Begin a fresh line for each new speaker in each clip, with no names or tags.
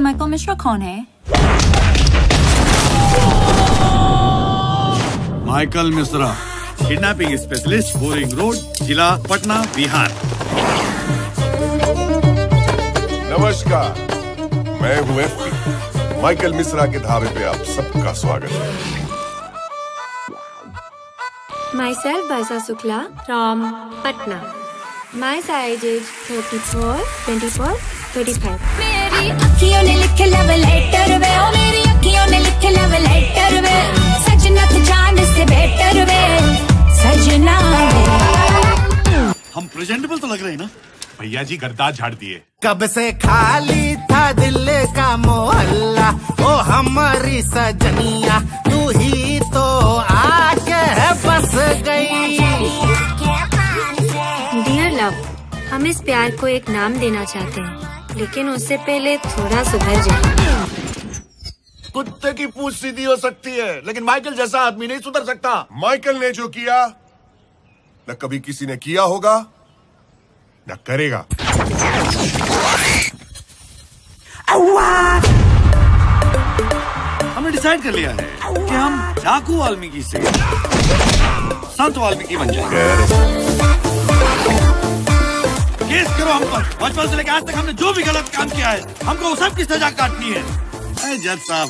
Michael Mishra कौन है
Michael Mishra kidnapping specialist Boring Road जिला पटना बिहार
नमस्कार। मैं हूँ एफपी माइकल मिश्रा के ढाबे पे आप सबका स्वागत है।
Myself Baisa Sukla from Patna. My size is 34, 24, 35.
मेरी अखियों ने लिखे लव लेटर वे ओ मेरी अखियों ने लिखे लव लेटर वे। सजना तू चाँद से बेटर वे सजना वे
हम प्रेजेंटेबल तो लग रहे हैं ना?
भैया जी गर्दार झाड़ दिए।
कब से खाली था दिल का मोहल्ला? ओ हमारी सजनिया तू ही तो आके बस गई।
डियर लव हम इस प्यार को एक नाम देना चाहते हैं। लेकिन उससे पहले थोड़ा सुधर जाए।
कुत्ते की पूछ सीधी हो सकती है लेकिन माइकल जैसा आदमी नहीं सुधर सकता।
माइकल ने जो किया न कभी किसी ने किया होगा न करेगा।
हमने डिसाइड कर लिया है कि हम डाकू वाल्मीकि से संत वाल्मीकि बन जाएँगे। केस करो हम पर। बचपन से लेकर आज तक हमने जो भी गलत काम किया है हमको सब की सजा काटनी है। जज साहब।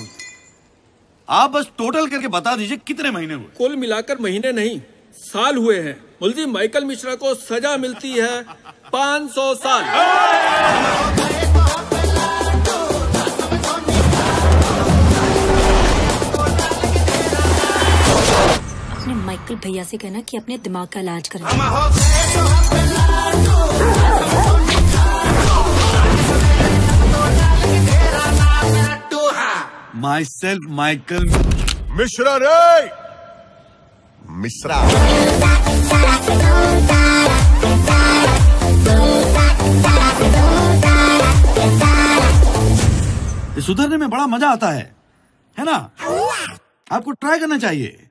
आप बस टोटल करके बता दीजिए कितने महीने हुए?
कुल मिलाकर महीने नहीं साल हुए हैं। मुलजिम माइकल मिश्रा को सजा मिलती है 500 साल।
अपने माइकल भैया से कहना कि अपने दिमाग का इलाज करें।
माई सेल्फ माइकल
मिश्रा रे मिश्रा
सुधरने में बड़ा मज़ा आता है है ना? आपको ट्राई करना चाहिए।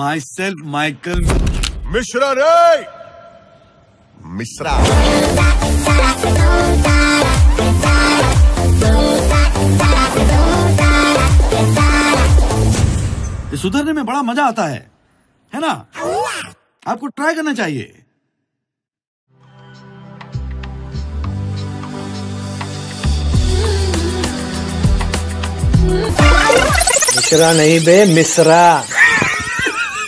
माई सेल्फ माइकल
मिश्रा रे मिश्रा
सुधरने में बड़ा मज़ा आता है। है ना? आपको ट्राई करना चाहिए।
मिश्रा नहीं बे, मिश्रा।